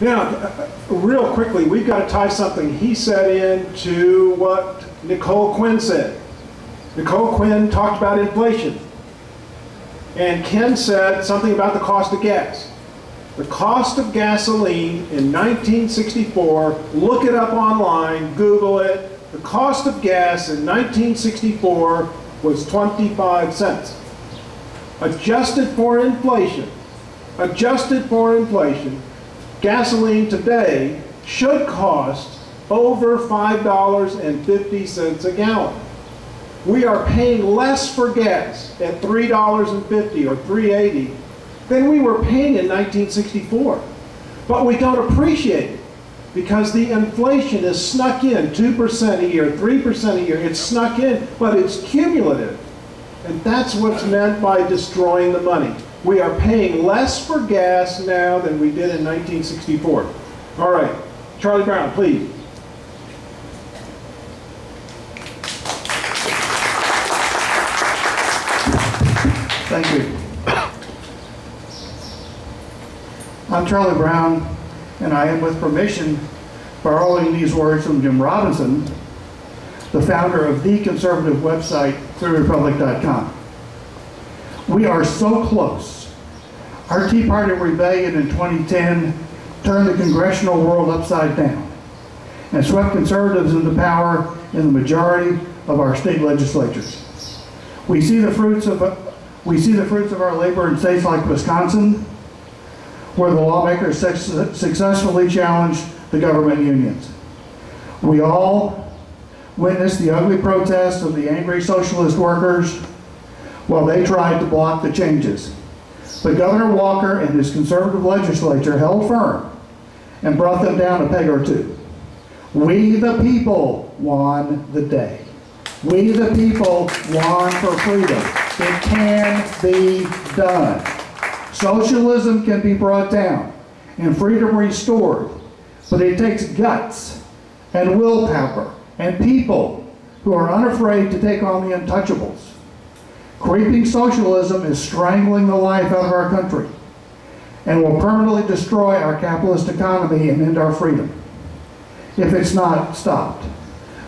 Now, real quickly, we've got to tie something he said in to what Nicole Quinn said. Nicole Quinn talked about inflation. And Ken said something about the cost of gas. The cost of gasoline in 1964, look it up online, Google it. The cost of gas in 1964 was 25 cents. Adjusted for inflation, adjusted for inflation, gasoline today should cost over $5.50 a gallon. We are paying less for gas at $3.50 or $3.80 than we were paying in 1964. But we don't appreciate it because the inflation is snuck in 2% a year, 3% a year. It's snuck in, but it's cumulative. And that's what's meant by destroying the money. We are paying less for gas now than we did in 1964. All right, Charlie Brown, please. Thank you. I'm Charlie Brown, and I am with permission borrowing these words from Jim Robinson, the founder of the conservative website, freerepublic.com. We are so close. Our Tea Party rebellion in 2010 turned the congressional world upside down and swept conservatives into power in the majority of our state legislatures. We see the fruits of we see the fruits of our labor in states like Wisconsin, where the lawmakers successfully challenged the government unions. We all witnessed the ugly protests of the angry socialist workers while they tried to block the changes. But Governor Walker and his conservative legislature held firm and brought them down a peg or two. We the people won the day. We the people won for freedom. It can be done. Socialism can be brought down and freedom restored, but it takes guts and willpower and people who are unafraid to take on the untouchables. Creeping socialism is strangling the life out of our country and will permanently destroy our capitalist economy and end our freedom if it's not stopped.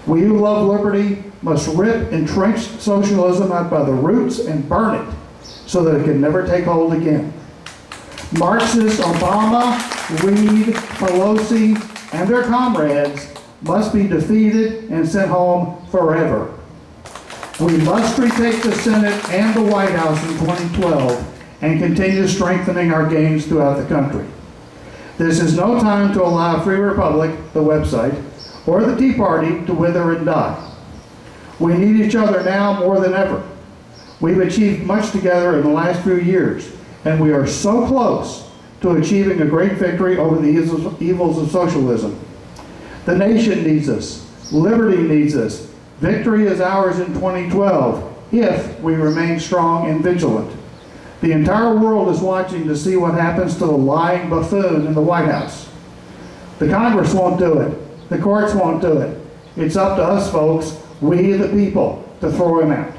We who love liberty must rip entrenched socialism out by the roots and burn it so that it can never take hold again. Marxists Obama, Reid, Pelosi, and their comrades must be defeated and sent home forever. We must retake the Senate and the White House in 2012 and continue strengthening our gains throughout the country. This is no time to allow Free Republic, the website, or the Tea Party to wither and die. We need each other now more than ever. We've achieved much together in the last few years, and we are so close to achieving a great victory over the evils of socialism. The nation needs us. Liberty needs us. Victory is ours in 2012 if we remain strong and vigilant. The entire world is watching to see what happens to the lying buffoon in the White House. The Congress won't do it. The courts won't do it. It's up to us, folks, we the people, to throw him out.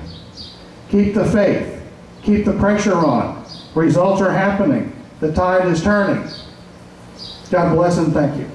Keep the faith. Keep the pressure on. Results are happening. The tide is turning. God bless and thank you.